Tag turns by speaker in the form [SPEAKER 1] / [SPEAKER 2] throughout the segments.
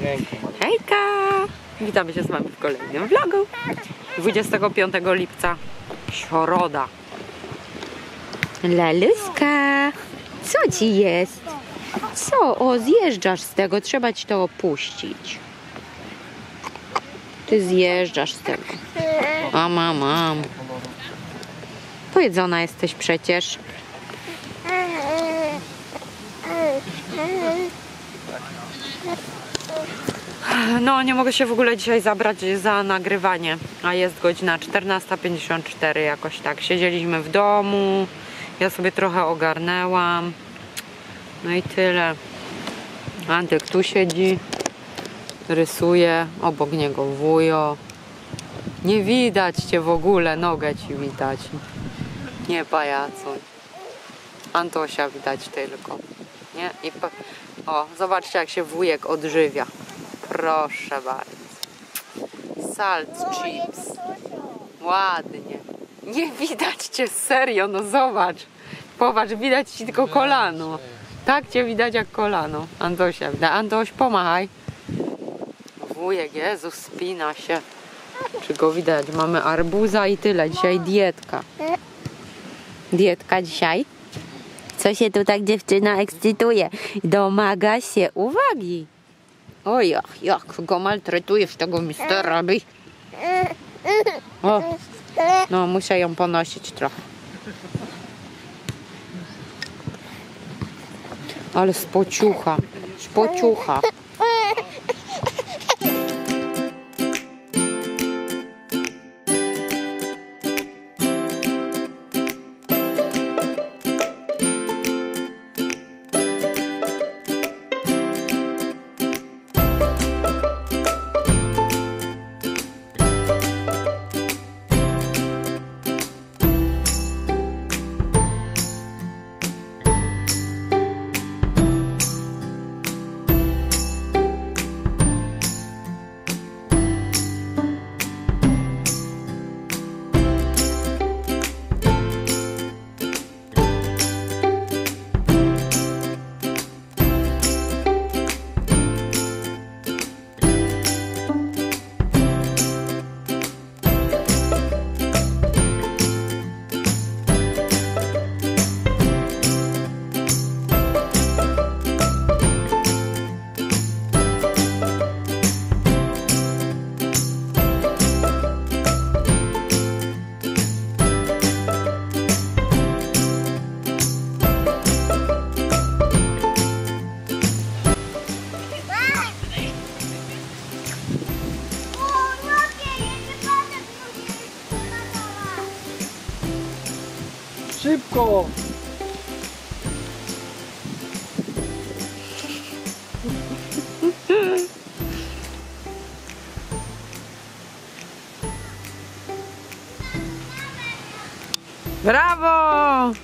[SPEAKER 1] Ręką.
[SPEAKER 2] Hejka! Witamy się z Wami w kolejnym vlogu. 25 lipca, środa. Laluska, co Ci jest? Co? O, zjeżdżasz z tego, trzeba Ci to opuścić. Ty zjeżdżasz z tego. A mam, mam. Pojedzona jesteś przecież. No, nie mogę się w ogóle dzisiaj zabrać za nagrywanie, a jest godzina 14.54 jakoś tak. Siedzieliśmy w domu, ja sobie trochę ogarnęłam. No i tyle. Antek tu siedzi, rysuje, obok niego wujo. Nie widać cię w ogóle, nogę ci widać. Nie pajacuj. Antosia widać tylko. Nie? I. O, zobaczcie jak się wujek odżywia. Proszę bardzo. Salt chips. Ładnie. Nie widać cię, serio, no zobacz. Popatrz, widać ci tylko kolano. Tak cię widać jak kolano. Antosia widać. Antoś, pomachaj. Wujek, Jezus, spina się. Czy go widać? Mamy arbuza i tyle. Dzisiaj dietka. Dietka dzisiaj. Co się tu tak dziewczyna ekscytuje? Domaga się uwagi. Oj, jak, jak go maltretujesz tego mistera, by... O, no muszę ją ponosić trochę. Ale spociucha, spociucha.
[SPEAKER 1] Szybko!
[SPEAKER 2] Brawo!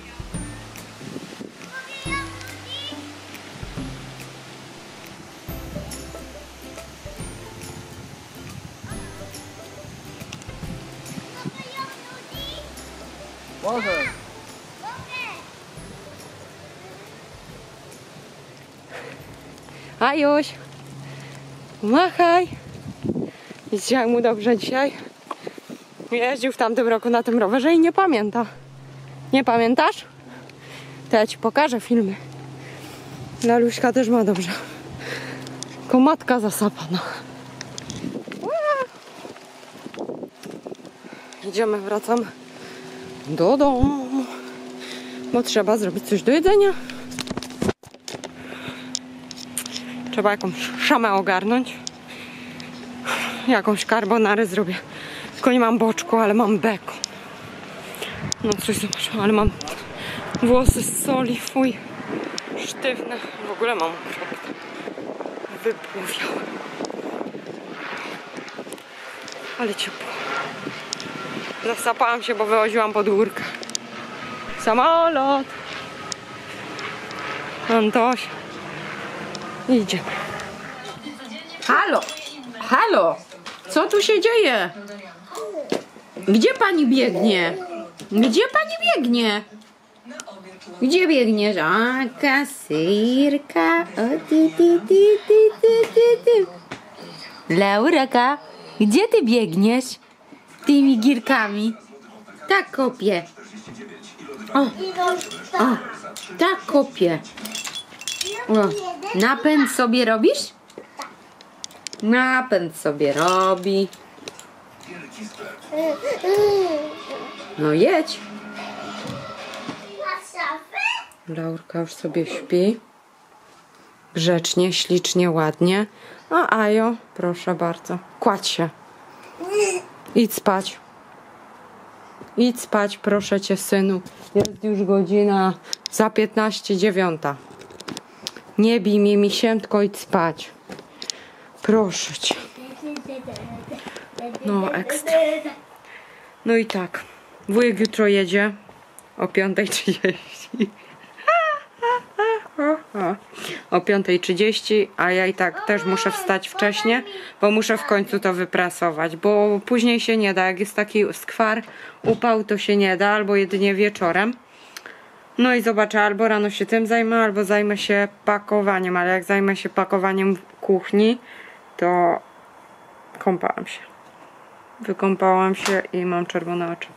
[SPEAKER 2] Ajuś, machaj. Widzicie mu dobrze dzisiaj? Jeździł w tamtym roku na tym rowerze i nie pamięta. Nie pamiętasz? To ja ci pokażę filmy. Laluśka też ma dobrze. Tylko matka zasapana. Ua. Idziemy, wracamy do domu. Bo trzeba zrobić coś do jedzenia. Trzeba jakąś szamę ogarnąć. Jakąś carbonarę zrobię. Tylko nie mam boczku, ale mam bekon. No coś zobaczę, ale mam włosy z soli, fuj. Sztywne. W ogóle mam. Wypłowiałe. Ale ciepło. Zasapałam się, bo wychodziłam pod górkę. Samolot. Antoś. Idziemy. Halo, halo, co tu się dzieje? Gdzie pani biegnie? Gdzie pani biegnie? Gdzie biegniesz? A, kasyrka. O, ty, ty, ty, ty, ty, ty, ty. Gdzie ty biegniesz? Tymi girkami. Tak kopię. O, o, tak kopię. O, napęd sobie robisz? Napęd sobie robi. No jedź. Laurka już sobie śpi. Grzecznie, ślicznie, ładnie. A Ajo, proszę bardzo. Kładź się. Idź spać. Idź spać, proszę cię, synu. Jest już godzina za 15 dziewiąta. Nie bij mnie misiętko, idź spać. Proszę cię. No, ekstra. No i tak. Wujek jutro jedzie o 5.30. O 5.30, a ja i tak też muszę wstać wcześniej, bo muszę w końcu to wyprasować, bo później się nie da. Jak jest taki skwar, upał, to się nie da, albo jedynie wieczorem. No i zobaczę, albo rano się tym zajmę, albo zajmę się pakowaniem, ale jak zajmę się pakowaniem w kuchni, to kąpałam się. Wykąpałam się i mam czerwone oczy.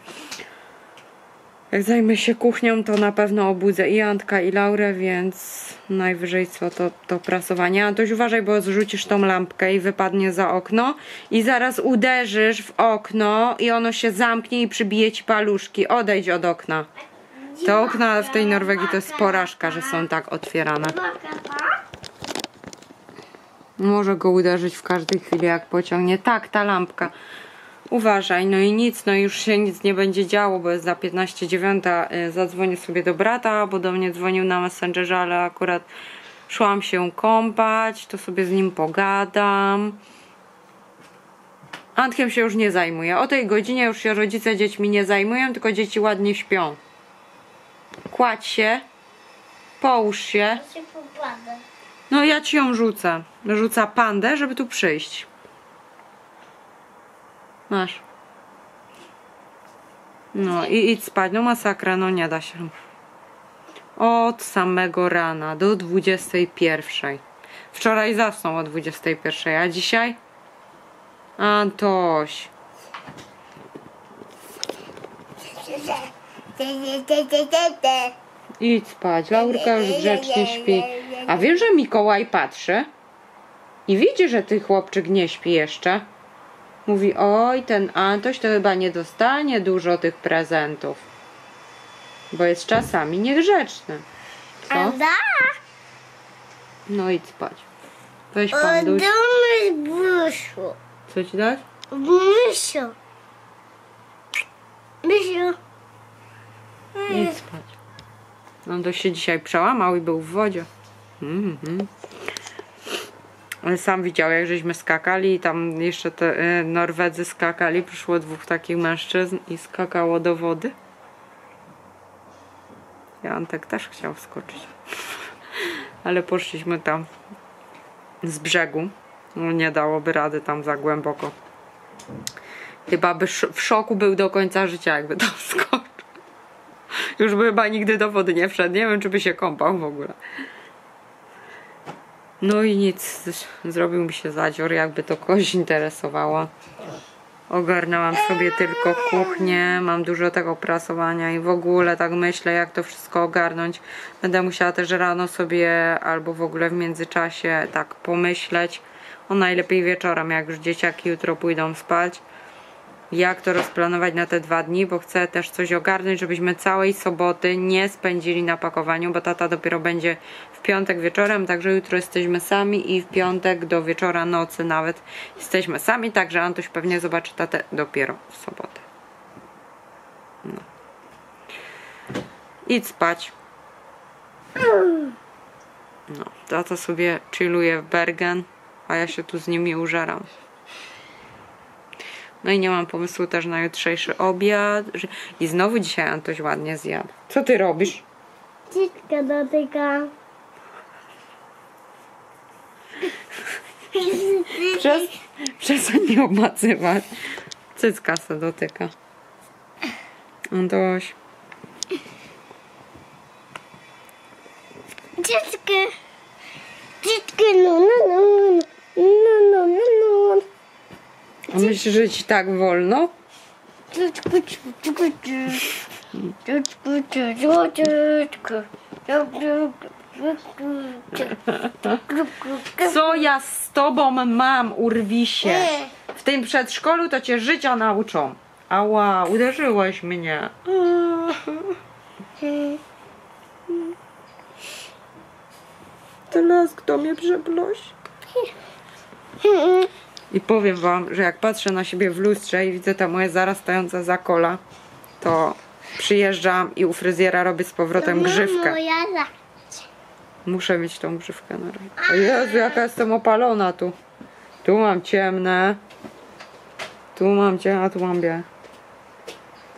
[SPEAKER 2] Jak zajmę się kuchnią, to na pewno obudzę i Antka, i Laurę, więc najwyżej co to, to prasowanie. Antoś, uważaj, bo zrzucisz tą lampkę i wypadnie za okno i zaraz uderzysz w okno i ono się zamknie i przybije ci paluszki. Odejdź od okna. Te okna w tej Norwegii to jest porażka, że są tak otwierane. Może go uderzyć w każdej chwili, jak pociągnie. Tak, ta lampka. Uważaj, no i nic, no już się nic nie będzie działo, bo jest za 15.09. Zadzwonię sobie do brata, bo do mnie dzwonił na Messengerze, ale akurat szłam się kąpać, to sobie z nim pogadam. Antkiem się już nie zajmuję. O tej godzinie już się rodzice dziećmi nie zajmują, tylko dzieci ładnie śpią. Kładź się, połóż się.
[SPEAKER 1] się popadę.
[SPEAKER 2] No ja ci ją rzucę. Rzuca pandę, żeby tu przyjść. Masz. No i idź spać. No masakra, no nie da się. Od samego rana do 21. Wczoraj zasnął o 21, a dzisiaj? Antoś. Idź spać. Laurka już grzecznie śpi. A wiesz, że Mikołaj patrzy i widzi, że ty chłopczyk nie śpi jeszcze. Mówi, oj, ten Antoś to chyba nie dostanie dużo tych prezentów. Bo jest czasami niegrzeczny. Co? No idź spać. Weź panduś. Co ci dać?
[SPEAKER 1] Mysiu. Mysiu.
[SPEAKER 2] Idź spać. On to się dzisiaj przełamał i był w wodzie. Mhm. Ale sam widział, jak żeśmy skakali i tam jeszcze te y, Norwedzy skakali. Przyszło dwóch takich mężczyzn i skakało do wody. Ja Antek też chciał wskoczyć. Ale poszliśmy tam z brzegu. No, nie dałoby rady tam za głęboko. Chyba by w szoku był do końca życia, jakby tam skoczył. Już by chyba nigdy do wody nie wszedł. Nie wiem, czy by się kąpał w ogóle. No i nic. Zrobił mi się zadzior, jakby to kogoś interesowało. Ogarnęłam sobie tylko kuchnię, mam dużo tego prasowania i w ogóle tak myślę, jak to wszystko ogarnąć. Będę musiała też rano sobie albo w ogóle w międzyczasie tak pomyśleć. O najlepiej wieczorem, jak już dzieciaki jutro pójdą spać jak to rozplanować na te dwa dni, bo chcę też coś ogarnąć, żebyśmy całej soboty nie spędzili na pakowaniu, bo tata dopiero będzie w piątek wieczorem, także jutro jesteśmy sami i w piątek do wieczora, nocy nawet jesteśmy sami, także Antoś pewnie zobaczy tatę dopiero w sobotę. No. Idź spać. No, tata sobie chilluje w Bergen, a ja się tu z nimi użeram. No i nie mam pomysłu też na jutrzejszy obiad. I znowu dzisiaj Antoś ładnie zjadł. Co ty robisz?
[SPEAKER 1] Citka dotyka.
[SPEAKER 2] Przez, przestań mnie obmacywać. Cycka se dotyka. Antoś.
[SPEAKER 1] Citka. Citka, no, no, no. No, no, no, no.
[SPEAKER 2] A myślisz, że ci tak wolno? Co ja z tobą mam, urwisie? W tym przedszkolu to cię życia nauczą. Ała, uderzyłeś mnie. Teraz kto mnie przeploś? I powiem wam, że jak patrzę na siebie w lustrze i widzę ta moja zarastająca zakola, to przyjeżdżam i u fryzjera robię z powrotem grzywkę.
[SPEAKER 1] Moja za.
[SPEAKER 2] Muszę mieć tą grzywkę na razie. O Jezu, jaka jestem opalona tu. Tu mam ciemne. Tu mam ciemne, a tu mam białe.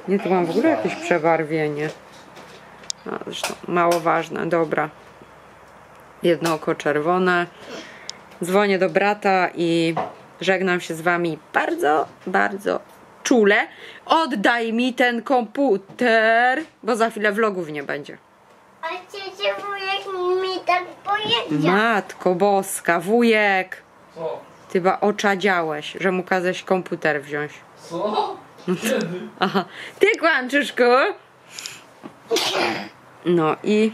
[SPEAKER 2] Nie, tu mam w ogóle jakieś przebarwienie. A, zresztą mało ważne, dobra. Jedno oko czerwone. Dzwonię do brata i żegnam się z wami bardzo, bardzo czule. Oddaj mi ten komputer, bo za chwilę vlogów nie będzie.
[SPEAKER 1] A ciecie wujek mi tak powiedział.
[SPEAKER 2] Matko boska, wujek.
[SPEAKER 3] Co?
[SPEAKER 2] Ty chyba oczadziałeś, że mu kazałeś komputer wziąć.
[SPEAKER 3] Co? Kiedy?
[SPEAKER 2] Aha, ty kłamczyszku. No i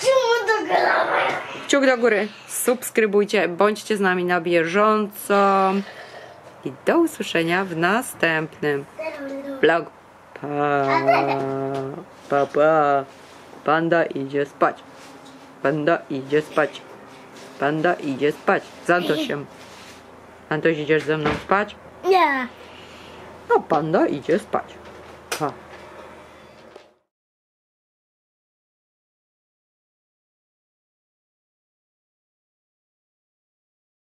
[SPEAKER 1] Czemu do głowy?
[SPEAKER 2] Kciuk do góry. Subskrybujcie, bądźcie z nami na bieżąco. I do usłyszenia w następnym vlogu. Pa, pa, pa. Panda idzie spać. Panda idzie spać. Panda idzie spać. Z Antosiem. Antoś, idziesz ze mną spać?
[SPEAKER 1] Nie.
[SPEAKER 2] No, panda idzie spać. Pa.